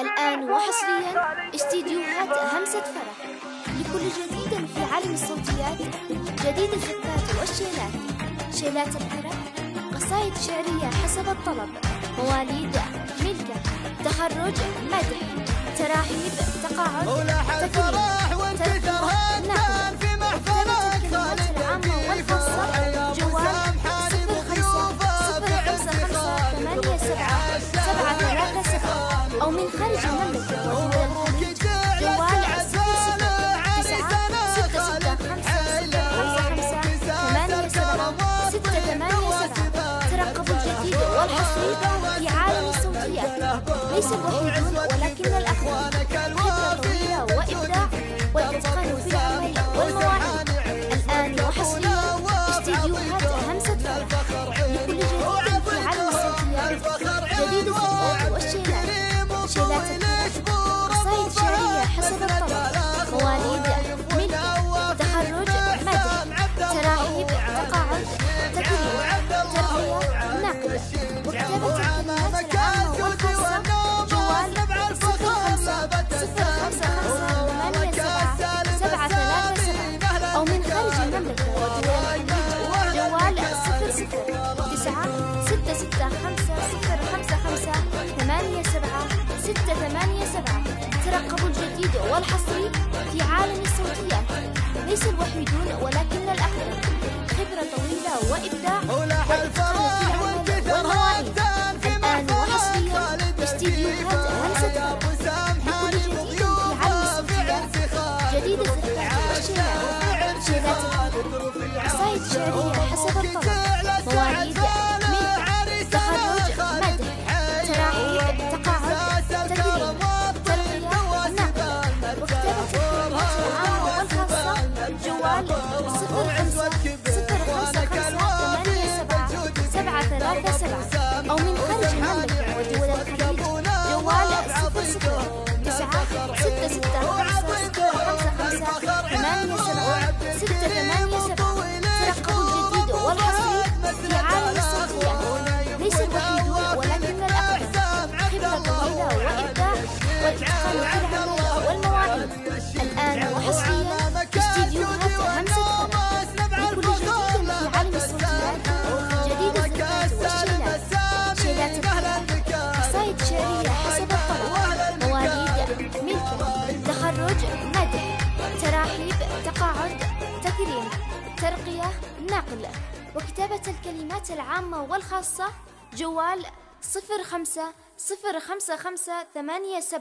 الآن وحصريا استديوهات همسة فرح. لكل جديد في عالم الصوتيات جديد الزفات والشيلات. شيلات الفرح قصائد شعرية حسب الطلب. مواليد ملكة تخرج مدح تراحيب تقاعد تكريم سبعة أو من خارج المملكة الخليج جوال صفر صفر تسعة ستة ستة خمسة خمسة ثمانية سبعة ستة ثمانية سبعة ترقبوا الجديد والحصري في عالم الصوتيات ليس الوحيدون ولكن الأكثر والحصري في عالم الصوتيات ليس الوحيدون ولكن الأكثر خبرة طويلة وإبداع الآن وحصريا استديوهات سامحة لكل جديد في عالم الصوتيات. جديد الزفات والشيلات شيلات الفرح قصائد شعرية حسب الطلب. قصائد شعرية حسب الطلب مواليد ملكة تخرج مدح تراحيب تقاعد تكريم ترقية نقل. وكتابة الكلمات العامة والخاصة جوال صفر خمسة صفر خمسة خمسة ثمانية سبعة.